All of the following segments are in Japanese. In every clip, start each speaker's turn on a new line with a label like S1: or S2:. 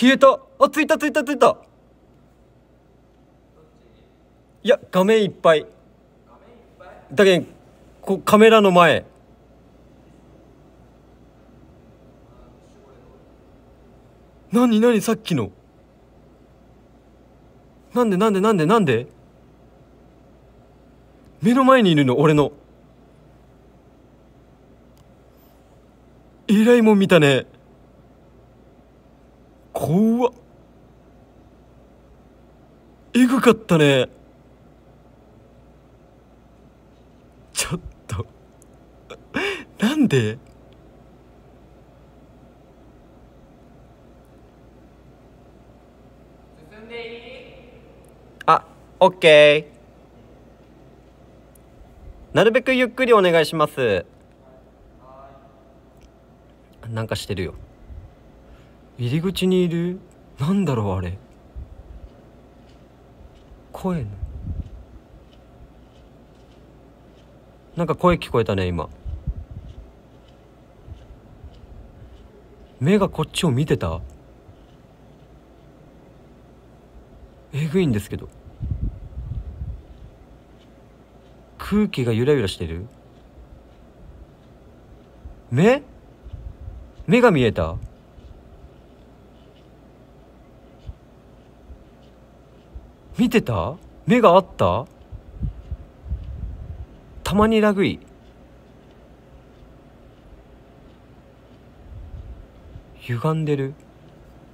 S1: 消えたあついたついたついた。いや画面いっぱい。だけんこカメラの前。何何さっきの。なんでなんでなんでなんで？目の前にいるの俺の。えらいもん見たね。怖っ。えぐかったね。ちょっと。なんで？あオッケーなるべくゆっくりお願いします。なんかしてるよ。入り口にいる？なんだろうあれ。声のなんか声聞こえたね今。目がこっちを見てた。えぐいんですけど。空気がゆらゆらしてる？目？目が見えた？見てた？目があった？たまにラグい。歪んでる？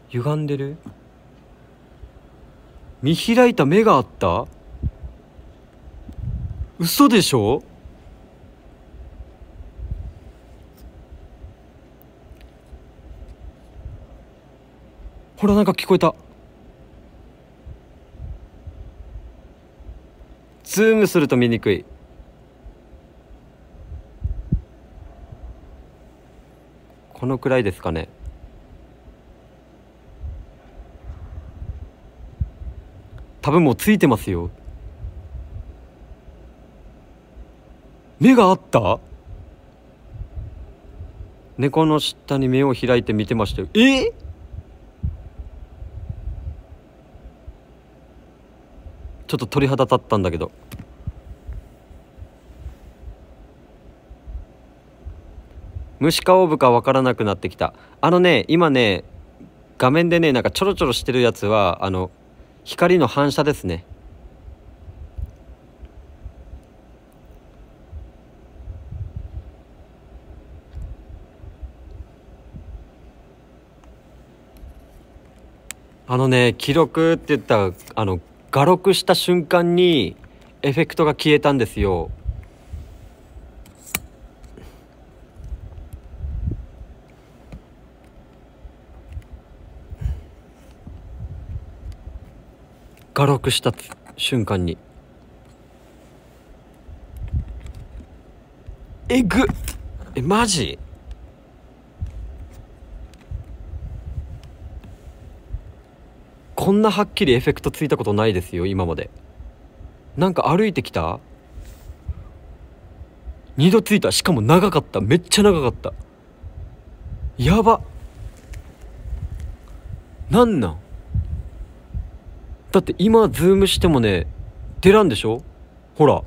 S1: 歪んでる？見開いた目があった？嘘でしょ？ほらなんか聞こえた。ズームすると見にくい。このくらいですかね。多分もうついてますよ。目があった？猫の下に目を開いて見てましたよ。え？ちょっと鳥肌立ったんだけど。虫かオーブか分からなくなってきた。あのね今ね画面でねなんかちょろちょろしてるやつはあの光の反射ですね。あのね記録って言ったらあの画録した瞬間にエフェクトが消えたんですよ。画録した瞬間に。えぐ。っえマジ？こんなはっきりエフェクトついたことないですよ今まで。なんか歩いてきた？二度ついた。しかも長かった。めっちゃ長かった。やば。なんなん？だって今ズームしてもね出らんでしょ？ほら。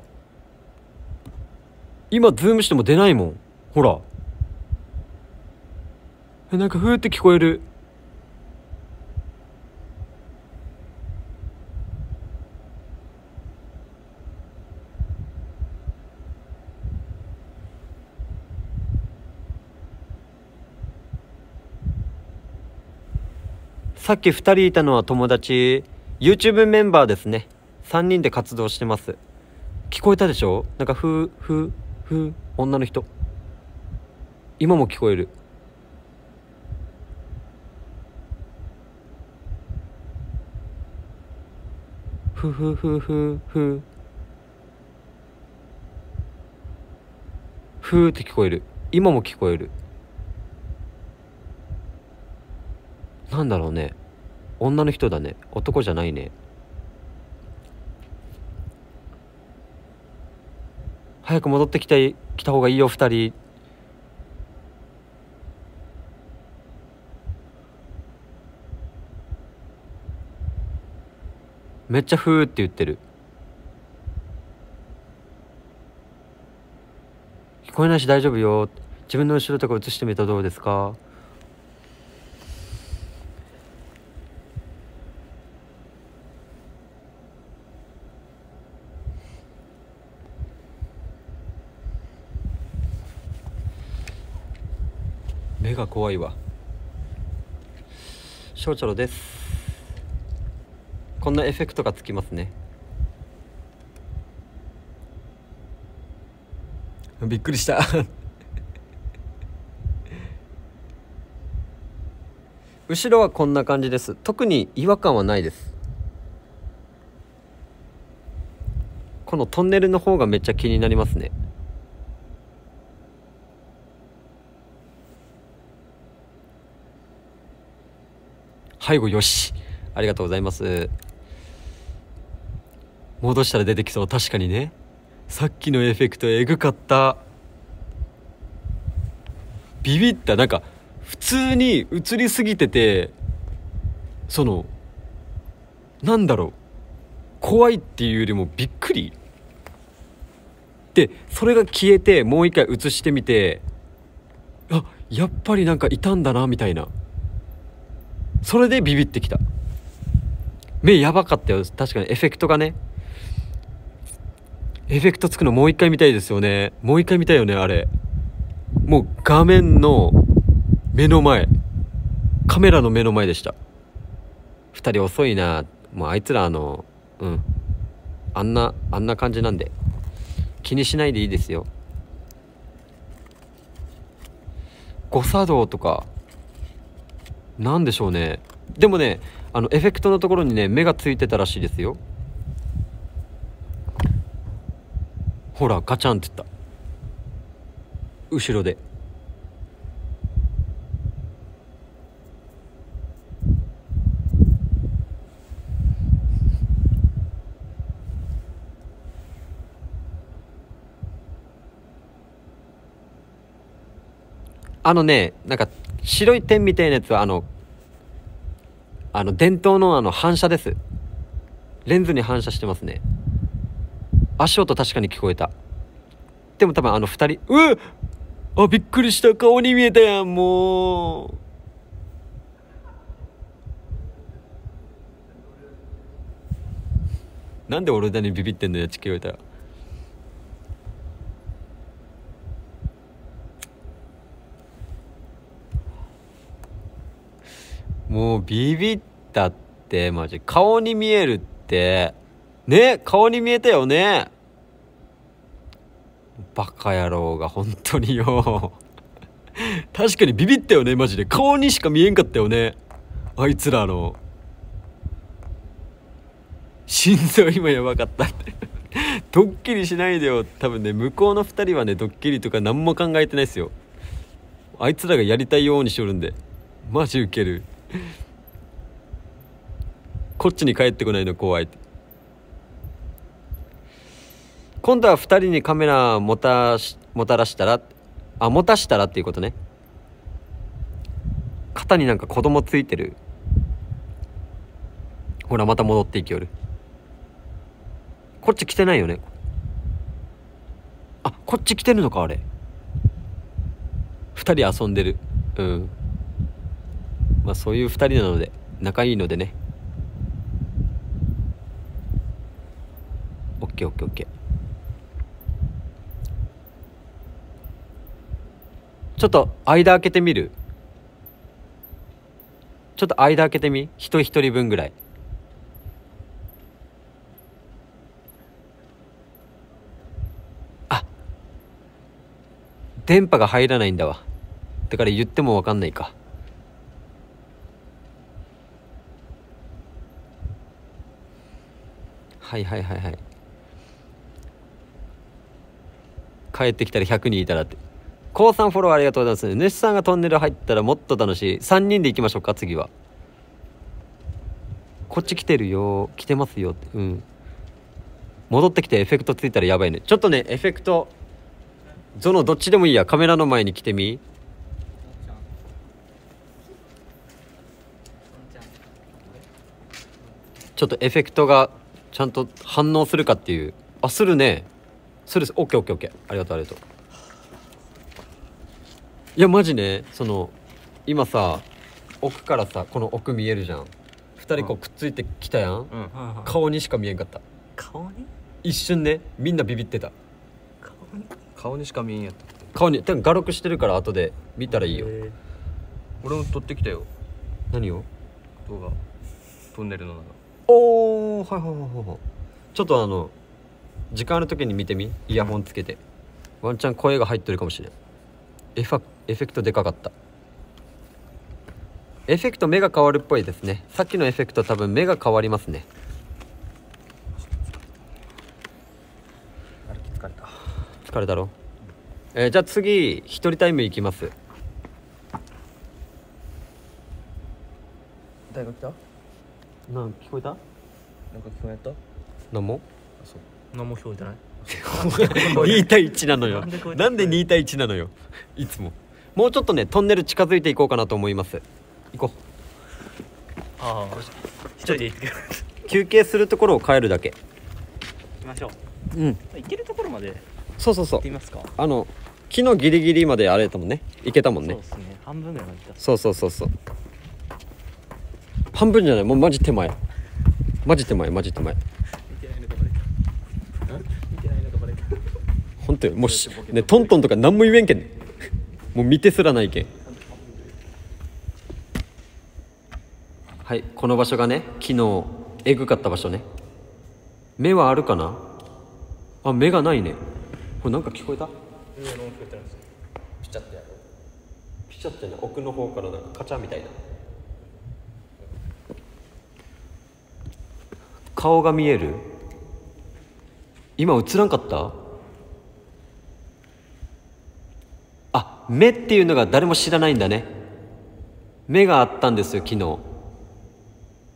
S1: 今ズームしても出ないもん。ほら。えなんかふーって聞こえる。さっき2人いたのは友達。YouTube メンバーですね。3人で活動してます。聞こえたでしょ？なんかふーふーふー女の人。今も聞こえる。ふふふふふ。ふーって聞こえる。今も聞こえる。なんだろうね。女の人だね。男じゃないね。早く戻ってきた来た方がいいよ二人。めっちゃ「ふー」って言ってる。聞こえないし大丈夫よ。自分の後ろとか映してみたらどうですか？怖いわ。翔ちゃろです。こんなエフェクトがつきますね。びっくりした。後ろはこんな感じです。特に違和感はないです。このトンネルの方がめっちゃ気になりますね。背後よし。ありがとうございます。戻したら出てきそう。確かにね。さっきのエフェクトえぐかった。ビビった。なんか普通に映りすぎててそのなんだろう。怖いっていうよりもびっくり。でそれが消えてもう一回映してみてあやっぱりなんかいたんだなみたいな。それでビビってきた。目やばかったよ。確かにエフェクトがね。エフェクトつくのもう一回見たいですよね。もう一回見たいよねあれ。もう画面の目の前。カメラの目の前でした。2人遅いな。もうあいつらあのうん。あんなあんな感じなんで。気にしないでいいですよ。誤作動とかなんでしょうね。でもねあのエフェクトのところにね目がついてたらしいですよ。ほらガチャンって言った。後ろで。あのねなんか白い点みたいなやつはあのあの伝統のあの反射です。レンズに反射してますね。足音確かに聞こえた。でも多分あの2人うっあびっくりした顔に見えたやんもう。なんで俺だにビビってんのやち聞こえたら。もうビビったってマジ。顔に見えるって。ね顔に見えたよね。バカ野郎が本当によ。確かにビビったよねマジで。顔にしか見えんかったよね。あいつらの。心臓今やばかったって。ドッキリしないでよ。多分ね向こうの2人はねドッキリとか何も考えてないですよ。あいつらがやりたいようにしよるんで。マジウケる。こっちに帰ってこないの怖い。今度は2人にカメラもたしもたらしたらあ持たしたらっていうことね。肩になんか子供ついてる。ほらまた戻っていきよる。こっち来てないよね。あこっち来てるのかあれ。2人遊んでる。うん。まあそういう2人なので仲いいのでね。オッケーオッケーオッケー。ちょっと間開けてみる？ちょっと間開けてみ？人一人分ぐらい。あ電波が入らないんだわ。だから言っても分かんないか。はいはいはいはい。帰ってきたら100人いたらって。高さんフォローありがとうございます。主さんがトンネル入ったらもっと楽しい。3人で行きましょうか次は。こっち来てるよ。来てますよって。うん。戻ってきてエフェクトついたらやばいね。ちょっとねエフェクトゾノどっちでもいいや。カメラの前に来てみ。ちょっとエフェクトがちゃんと反応するかっていう。あするね。するオッケーオッケーオッケー。ありがとうありがとう。いやマジね。その今さ奥からさこの奥見えるじゃん。二人こうくっついてきたやん、
S2: うん
S1: 顔にしか見えんかった。
S2: 顔に？
S1: 一瞬ねみんなビビってた。
S2: 顔に？顔にしか見えんやった。
S1: 顔にてか画録してるから後で。見たらいいよ。
S2: 俺も撮ってきたよ。
S1: 何を？
S2: 動画。トンネルの中。
S1: おーはいはいはいはいはい。ちょっとあの時間ある時に見てみ。イヤホンつけて。ワンチャン声が入ってるかもしれん。エファエフェクトでかかった。エフェクト目が変わるっぽいですね。さっきのエフェクト多分目が変わりますね。
S2: 歩き疲れた。
S1: 疲れたろ？えーじゃあ次一人タイムいきます。
S2: 大学来た？
S1: なん聞こえた？
S2: なんか聞こえた？
S1: 何も？
S2: あそう。何も聞こえてない。
S1: 2対1なのよ。
S2: なんでこうやって
S1: なんで2対1なのよ？いつも。もうちょっとねトンネル近づいていこうかなと思います。行こ
S2: ああ一人で行って
S1: う休憩するところを変えるだけ。
S2: きましょ
S1: う。ん。
S2: う行けるところまで行
S1: そうそうそう。
S2: ってみますか。
S1: あの昨日ギリギリまであれたもんね。行けたもんね。
S2: そうですね。半分ぐらいまで行った
S1: そうそうそうそう。半分じゃない。もうマジ手前マジ手前マジ手前。本当よ。もうしねトントンとか何も言えんけんね。もう見てすらないけん。はいこの場所がね昨日えぐかった場所ね。目はあるかな？あ目がないね。これなんか聞こえた？
S2: ピチャってやろ
S1: ピチャってね奥の方からなんかカチャみたいな顔が見える？今映らんかった？あ目っていうのが誰も知らないんだね。目があったんですよ昨日。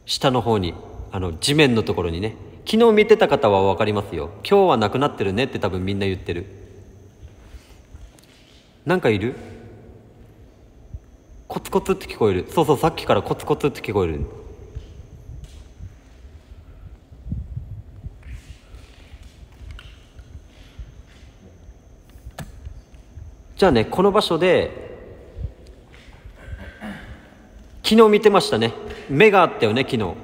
S1: 下の方に。あの地面のところにね。昨日見てた方は分かりますよ。今日はなくなってるねって多分みんな言ってる。なんかいる？コツコツって聞こえる。そうそうさっきからコツコツって聞こえる。じゃあねこの場所で昨日見てましたね。目があったよね昨日。もう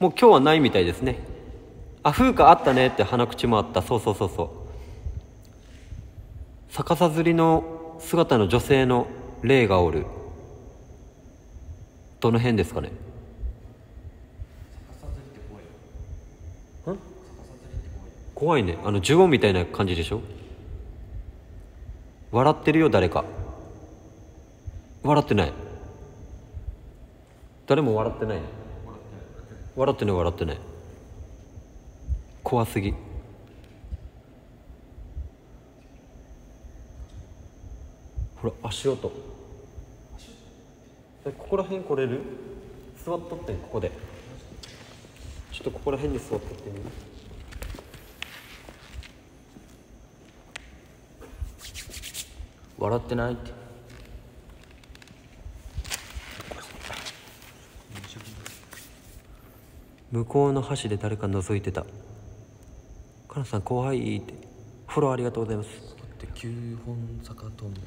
S1: 今日はないみたいですね。あ風花あったねって鼻口もあった。そうそうそうそう。逆さずりの姿の女性の霊がおる。どの辺ですかね。ん？怖いね。あの呪音みたいな感じでしょ？笑ってるよ誰か。笑ってない。誰も笑ってない。笑ってない笑ってない。怖すぎ。ほら足音。えここら辺来れる？座っとってここで。ちょっとここら辺に座っとってみる？
S2: 笑ってないって。
S1: 向こうの橋で誰か覗いてた。かなさん怖いって。フォローありがとうございます。
S2: で9本坂トンネル。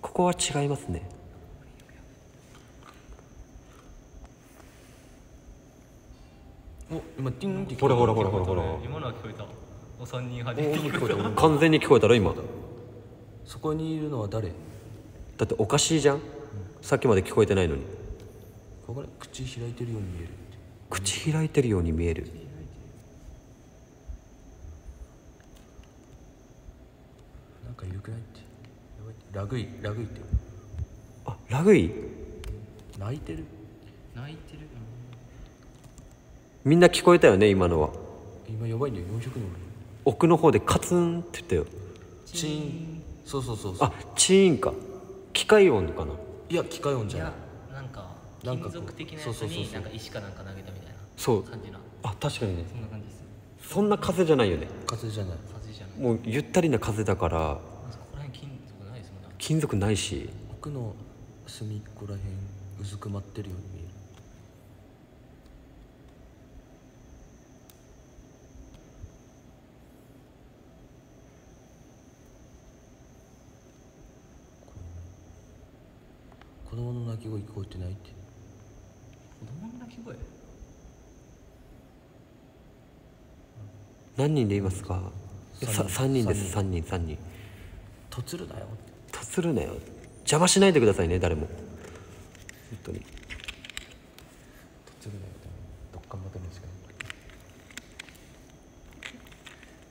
S1: ここは違いますね。
S2: お今ティンって聞
S1: ほら
S2: こえた。
S1: ほらほらほらほら
S3: 今のは聞こえた。お三人初めて聞こえた。
S1: 完全に聞こえたろ今。だ
S2: そこにいるのは誰？
S1: っておかしいじゃん、さっきまで聞こえてないのに。
S2: わかる口開いてるように見える
S1: 口開いてるように見える。
S2: なんかいるくないって。やばい。ラグイラグイって。
S1: あラグイ
S2: 泣いてる。
S3: 泣いてる。
S1: みんな聞こえたよね今のは。
S2: 今やばいんだよ。400人
S1: 奥の方でカツンって言ったよ。
S2: チーンそうそうそうそう。
S1: あチーンか。機械音かな。い
S2: や機械音
S3: い
S2: じゃない。
S3: やなんか
S2: なんかこう。
S3: 金属的なやつ
S2: そうそうそうそう。
S3: になんか石かなんか投げたみたいな
S1: そう。
S3: 感じな
S1: あ確かにね。
S3: そんな感じです。
S1: そんな風じゃないよね。
S2: 風じゃない。
S3: 風じゃない。
S1: もうゆったりな風だから。
S3: そこら辺金属ないですもんね。
S1: 金属ないし。
S2: 奥の隅っこらへんうずくまってるように見える子供の泣き声聞こえてないって。
S3: 子供の泣き声？
S1: 何人でいますか？さ
S2: 三人。
S1: 3人です。3
S2: 三
S1: 人3人。
S2: とつるなよ
S1: とするなよ。邪魔しないでくださいね誰も。本当に。
S2: とつるなよどっかまでもしか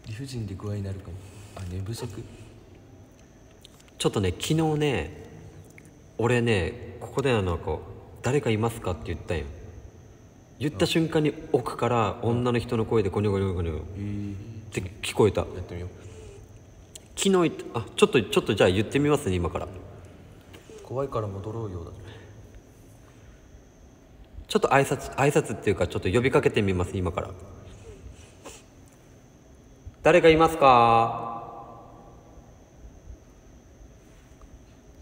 S2: 理不尽で具合になるかも。あ寝不足。
S1: ちょっとね昨日ね俺ねここであのこう誰かいますか?」って言ったんよ。言った瞬間に奥から女の人の声でゴニョゴニョゴニョ
S2: えー、
S1: って聞こえた。
S2: やってみよう。
S1: 昨日あちょっとちょっとじゃあ言ってみますね今から。
S2: 怖いから戻ろうよだ
S1: ちょっと挨拶挨拶っていうかちょっと呼びかけてみます今から。誰かいますか？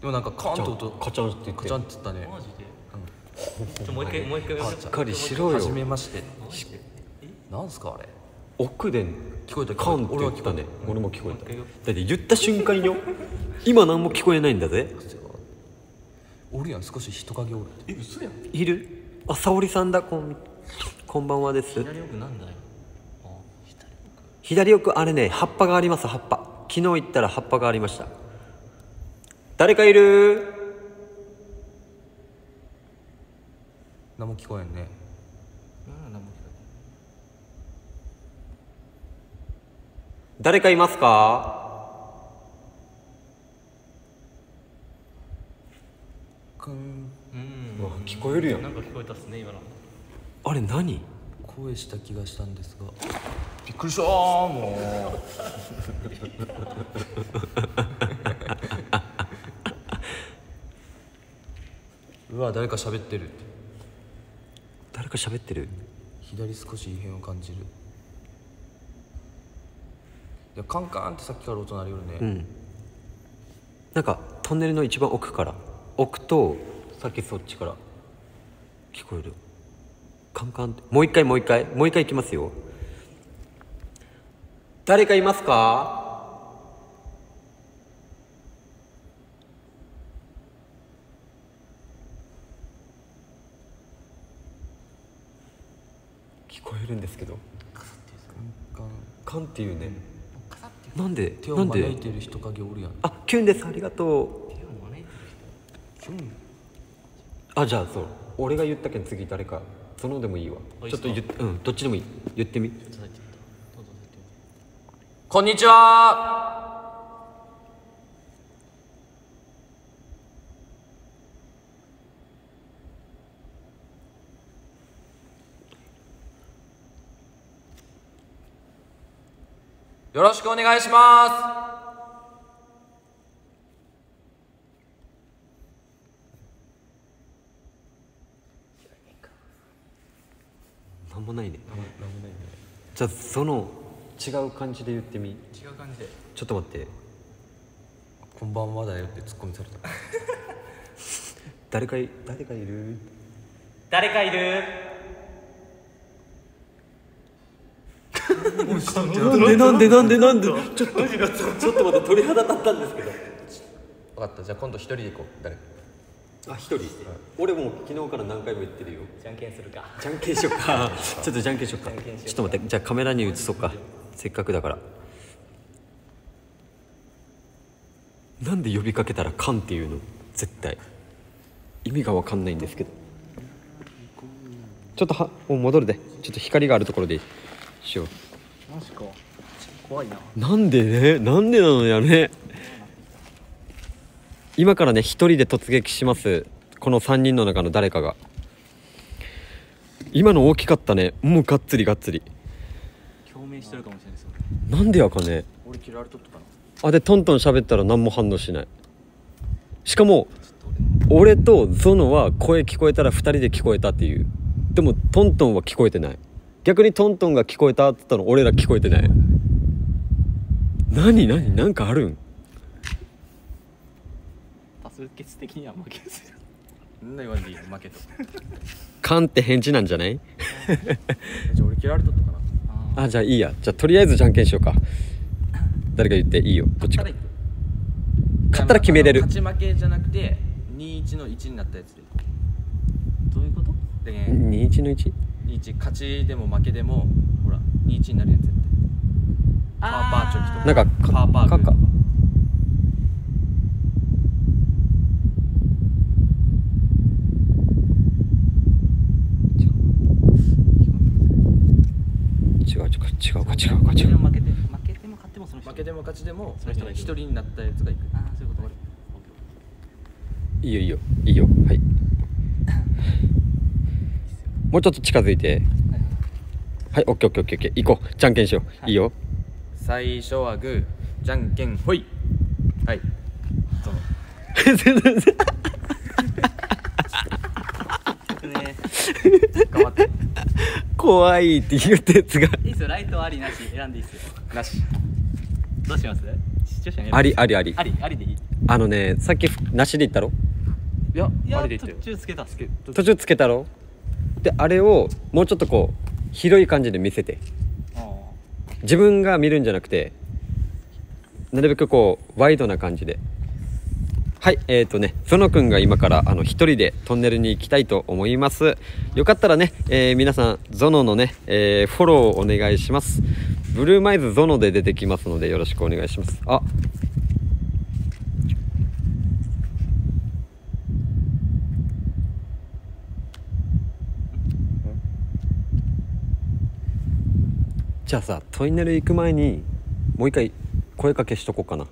S2: でもなんかカーンと音。
S1: カチャンって言って。
S2: カチャンって言ったね。
S3: マジで？ちょもう一回もう一回
S1: しっかりしろよ。
S2: はじめまして。なんすかあれ？
S1: 奥で
S2: 聞こえた
S1: カンって言ったね。
S2: 俺
S1: 俺も聞こえた。だって言った瞬間よ。今何も聞こえないんだぜ。
S2: おるやん少し人影おる
S3: え嘘やん。
S1: いる？あ沙織さんだ。こんこんばんはです。
S3: 左奥なんだよ左奥
S1: あれね葉っぱがあります葉っぱ。昨日行ったら葉っぱがありました誰かいる？
S2: 何も聞こえんね。
S3: うん何も聞こ
S1: 誰かいますか？聞こえるやん。
S3: なんか聞こえたっすね今の。
S1: あれ何？
S2: 声した気がしたんですが。びっくりしたーもう わ誰か喋ってる。
S1: 誰か喋ってる？
S2: 左少し異変を感じる。いやカンカンってさっきから音鳴るよね、
S1: うん。なんかトンネルの一番奥から奥とさっきそっちから聞こえる。カンカンってもう一回もう一回もう一回いきますよ。誰かいますか？聞こえるんですけど。
S2: カンカン
S1: カンっていうね。
S3: カサって
S1: なんで？
S2: 手を
S1: なんで？
S2: 招いてる人影おるやん。
S1: あキュンです。ありがと
S3: 手を招いてる
S2: キュン。
S1: うあじゃあそう。俺が言ったけん次誰か。そのでもいいわ。
S3: あいい
S1: ちょっと言ってうんどっちでもいい。言ってみ。
S2: こんにちはよろしくお願いしま
S1: なんもないね。
S2: すなんもないね。
S1: じゃあその違う感じで言ってみ。
S3: 違う感じで。
S1: ちょっと待って。
S2: こんばんはだよってツッコミされた。
S1: 誰かい誰かいる？
S3: 誰かいる？
S1: なんでなんでなんでなんで。ちょっとちょっと待って鳥肌立ったんですけど。
S2: 分かったじゃあ今度一人で行こう。誰？
S1: あ一人？俺もう昨日から何回も言ってるよ。
S3: じゃんけんするか。
S1: じゃんけんしよっか。ちょっとじゃんけんしよっか。ちょっと待ってじゃあカメラに映そうか。せっかくだから。なんで呼びかけたら「カン」っていうの？絶対。意味が分かんないんですけど。ちょっとはもう戻るで。ちょっと光があるところでしよう
S3: マジか。怖いな。
S1: なんでね？なんでなのやね？今からね一人で突撃します。この3人の中の誰かが。今の大きかったね。もうがっつりがっつり。
S3: 共鳴してるかもしれないですよ。
S1: なんでやかね？
S3: 俺嫌われとったかな
S1: あでトントン喋ったら何も反応しない。しかも俺とゾノは声聞こえたら2人で聞こえたっていう。でもトントンは聞こえてない逆にトントンが聞こえたって言ったの俺ら聞こえてない。何何なんかあるん？
S3: 多数決的には負け
S2: んだ言わんでいいの負けと
S1: カンって返事なんじゃない？
S2: じゃあ俺嫌われとったかな。
S1: あじゃあいいや。じゃあとりあえずじゃんけんしようか。誰が言っていいよ？どっちか勝ったら決めれる。
S2: 勝ち負けじゃなくて2 21の1になったやつで。
S3: どういうこと？
S2: でね
S1: 21の 1?
S2: 21勝ちでも負けでもほら21になるやつやって。パーパーチョキとか。
S1: なんかか
S2: パーパーグーとか。
S1: か違う違う違うか違うか違う。
S3: 負けて負けても勝ってもその人。
S2: 負けでも勝ちでも
S3: その人が
S2: 一人になったやつがいく。
S3: ああそういうこと。
S1: いいよいいよいいよはいもうちょっと近づいて。はいオッケーオッケーオッケーオッケー。行こう。じゃんけんしよう、
S3: はい。
S1: い、いよ。
S2: 最初はグー。じゃんけんほい。はい。その
S3: ね。
S2: 頑張って。
S1: 怖いって言ったやつが。
S3: いいっすよ。ライトありなし選んでいいっすよ。
S2: なし。
S3: どうします？視聴者に
S1: ありありあり。
S3: ありありでいい？
S1: あのねさっきなしで言ったろ？
S2: いや
S3: いや
S2: あれで言ったよ。
S3: 途中つけた
S1: 途中つけたろ？であれをもうちょっとこう広い感じで見せて。自分が見るんじゃなくてなるべくこうワイドな感じで。はいえーとねゾノくんが今からあの一人でトンネルに行きたいと思います。よかったらね、えー皆さんゾノのね、えーフォローをお願いします。ブルーマイズゾノで出てきますのでよろしくお願いします。あじゃあさトンネル行く前にもう一回声かけしとこうかな。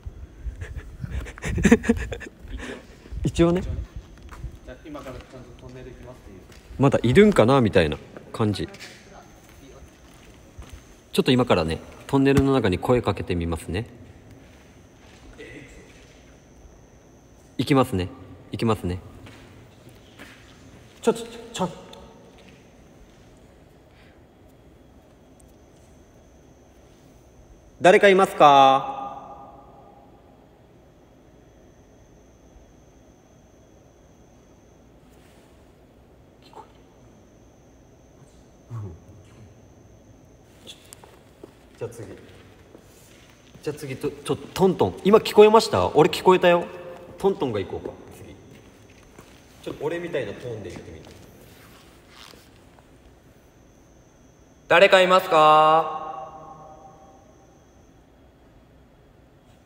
S1: 一応。ね。
S2: 今からちゃんとトンネル行きますっていう。
S1: まだいるんかな？みたいな感じ。ちょっと今からねトンネルの中に声かけてみますね。行きますね。行きますね。ちょちょちょちょ誰かいますか？じゃあ次。じゃあ次とちょトントン。今聞こえました？俺聞こえたよ。トントンが行こうか。次。ちょっと俺みたいなトーンで言ってみて。
S2: 誰かいますか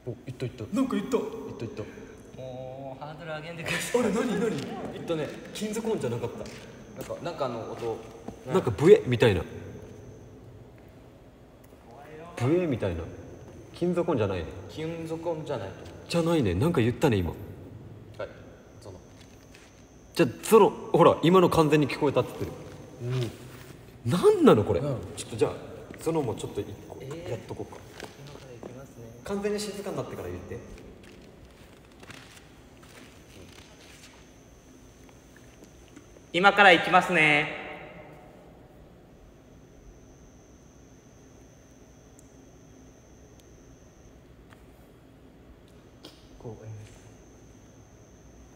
S2: おいったいった
S1: なんか言った。
S2: いったいった
S3: もうハードル上げんでください。
S1: あれ何何？
S2: いったね
S1: 金属音じゃなかった。
S2: なんかなんかあの音。
S1: なんかブエみたいな。ブエみたいな。金属音じゃないね。
S2: 金属音じゃないと。
S1: じゃないね。なんか言ったね今。
S2: はいその。
S1: じゃあそのほら今の完全に聞こえたって言ってる。何なのこれ、
S2: うん。
S1: ちょっとじゃあそのもちょっと一個やっとこうか、
S2: 今から行きますね
S1: 完全に静かになってから言って。
S3: 今から行きますね。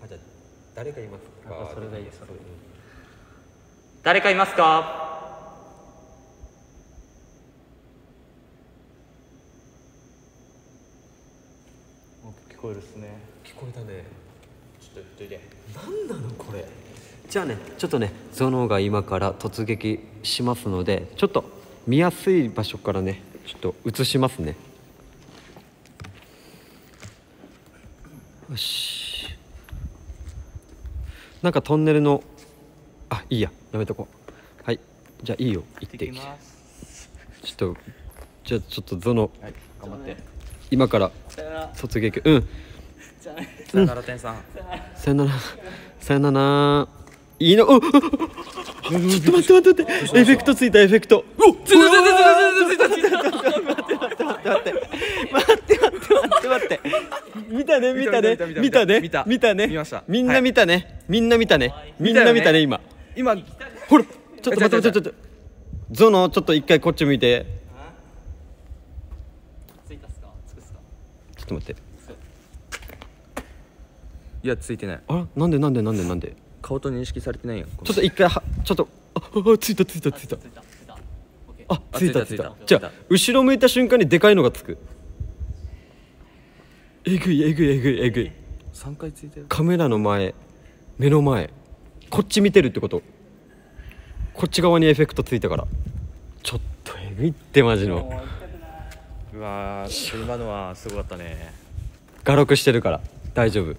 S1: あじゃあ誰かいますか？
S3: 誰かいますか聞こえるっすね
S1: 聞こえたね
S2: ちょっと言っといて
S1: 何なのこれじゃあねちょっとねゾノが今から突撃しますのでちょっと見やすい場所からねちょっと映しますね。よし。なんかトンネルのあいいややめとこう。はい。じゃあいいよ行ってちょ
S3: す
S1: っとじゃあちょっとゾノ
S2: はい頑張って。
S1: 今から
S3: さよなら。
S1: 突撃うん
S2: さよなら天さん。
S1: さよなら。さよならいいの？ちょっと待って待って待って。エフェクトついたエフェクト。待っ。て待って待って待って待って待って。待って待って待って待って。見たね見たね。
S2: 見た
S1: ね。
S2: 見た。
S1: ね。みんな見たね。みんな見たね。みんな見たね今。
S2: 今
S1: ほらちょっと待ってちょっとゾノちょっと一回こっち向いて。ちょっと待って。
S2: いやついてない。
S1: あらなんでなんでなんでなんで？
S2: 顔と認識されてないやん。
S1: ちょっと一回はちょっとああついたついたついた。
S3: ついたついた。オッケー
S1: あついたついた
S2: あついた。ついた。
S1: じゃあ後ろ向いた瞬間にでかいのがつく。えぐいえぐいえぐいえぐい。
S2: 3回ついてる
S1: カメラの前目の前こっち見てるってこと。こっち側にエフェクトついたから。ちょっとえぐいってマジの。
S2: うわー今のはすごかったね。
S1: 画録してるから大丈夫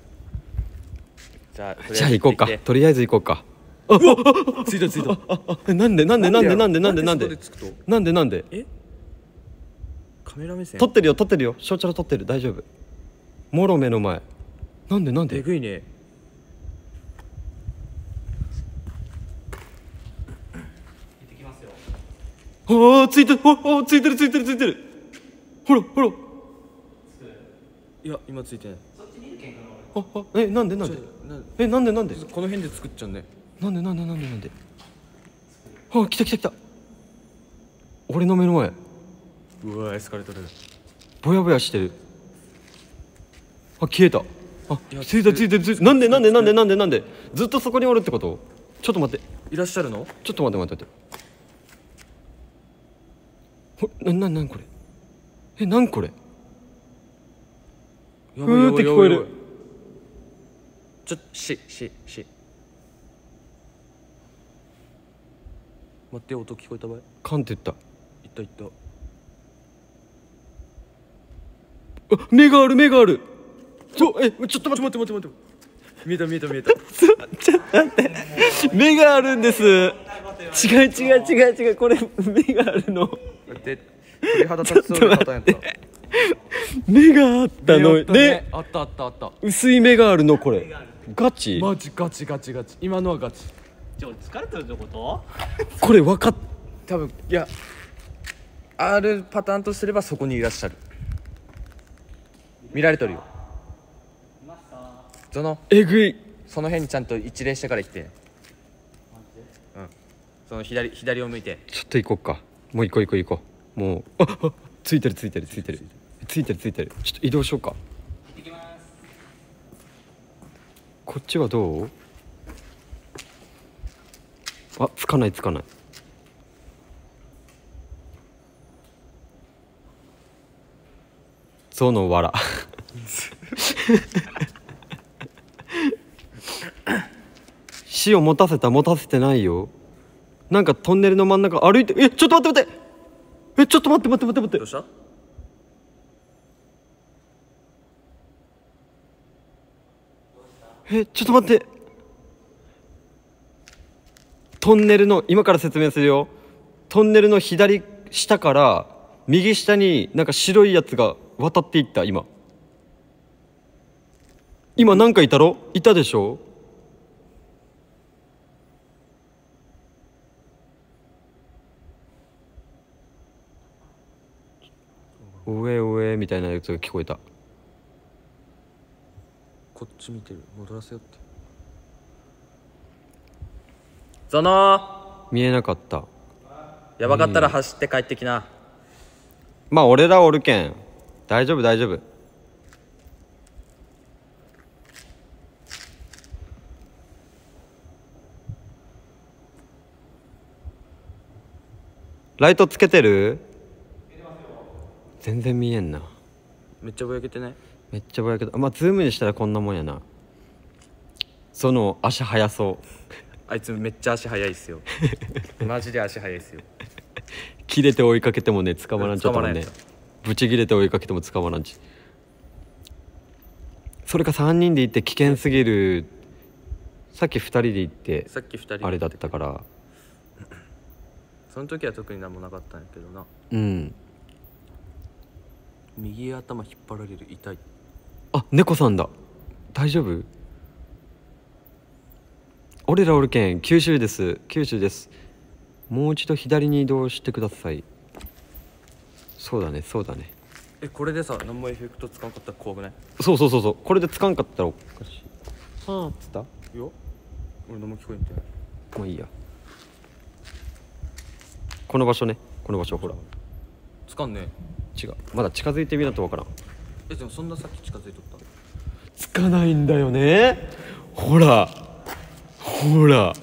S2: じゃあ
S1: じゃあ行こうか。
S2: とり
S1: あえず行こうか。
S2: あえずついたついた。
S1: えなんでなんでなんでなんでなんでなんでなんでなんで？
S2: え？カメラ目線？
S1: 撮ってるよ撮ってるよ。翔ちゃん撮ってる。大丈夫。もろ目の前。なんでなんで？
S2: えぐいね。
S1: ああついてる。ああついてるついてるついてる。ほらほら。
S2: いや今ついてない。
S1: ああえなんでなんで？えなんでなんで？
S2: この辺で作っちゃうね
S1: なんでなんでなんでなんで？あ来た来た来た。俺の目の前。
S2: うわエスカレーターだ
S1: ぼやぼやしてる。あ消えた。あついたついてるついてるなんでなんでなんでなんでなんで？ずっとそこにおるってこと？ちょっと待って。
S2: いらっしゃるの？
S1: ちょっと待って待って待って。ほなななんこれ？えなんこれ？
S2: や
S1: ふーって聞こえる
S2: ちょししし。待って音聞こえた場合
S1: カンって言った。
S2: いったいった。
S1: あ目がある目がある。ちょえちょっと待って
S2: 待って待って。待って見えた見えた。見えた
S1: 目があるんです。違う違う違う違う。これ目があるの。
S2: 待って鳥肌立つそうなパターンやった
S1: 目があったの。ね。
S2: あったあったあった。
S1: 薄い目があるのこれガチ？
S2: マジガチガチガチ。今のはガチ。
S3: ちょ疲れてるってこと？
S1: これ分かっ
S2: 多分いやあるパターンとすればそこにいらっしゃる。見られとるよ。その
S1: えぐい。
S2: その辺にちゃんと一礼してから行って。うん。その左左を向いて。
S1: ちょっと行こうか。もう行こう行こう行こうもうああついてるついてるついてる。ついてるついてる。ちょっと移動しようかこっちはどう？あつかないつかない。象のわら死を持たせた持たせてないよ。なんかトンネルの真ん中歩いてえちょっと待って待って。えちょっと待って待って待って待って。
S2: どうした？
S1: えちょっと待って。トンネルの今から説明するよ。トンネルの左下から右下になんか白いやつが渡っていった今。今なんかいたろ？いたでしょ？上上みたいなやつが聞こえた。
S2: こっち見てる。戻らせよって。その
S1: 見えなかった。
S2: やばかったら走って帰ってきな、
S1: まあ俺らおるけん。大丈夫大丈夫。ライトつけてる？全然見えんな。
S2: めっちゃぼやけてない？
S1: めっちゃぼやけどまあズームにしたらこんなもんやな。その足速そう。
S2: あいつめっちゃ足速いっすよ。マジで足速いっすよ。
S1: 切れて追いかけてもね捕まらんちゃったもんね。
S2: 捕まらんやつ。
S1: ブチ切れて追いかけても捕まらんち。それか3人で行って危険すぎる。さっき2人で行って
S2: さっき2人
S1: あれだったから。
S2: その時は特になんもなかったんやけどな。
S1: うん。
S2: 右頭引っ張られる痛い
S1: あ猫さんだ。大丈夫？俺らおるけん九州です。九州です。もう一度左に移動してください。そうだねそうだね。
S2: えこれでさ何もエフェクト使わんかったら怖くない？
S1: そうそうそうそう。これでつかんかったらおかしい。はあ。っつった
S2: いや俺何も聞こえんて。
S1: もういいや。この場所ね。この場所ほら。
S2: つかんね
S1: 違う。まだ近づいてみないとわからん
S2: えでもそんなさっき近づいとった？
S1: つかないんだよね。ほら。ほら。